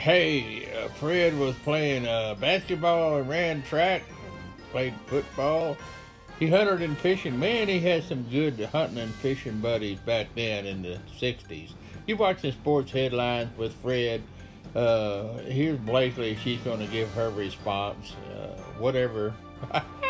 Hey, uh, Fred was playing uh, basketball and ran track, played football. He hunted and fishing. Man, he had some good hunting and fishing buddies back then in the 60s. You watch the sports headlines with Fred. Uh, here's Blakely. She's going to give her response. Uh, whatever.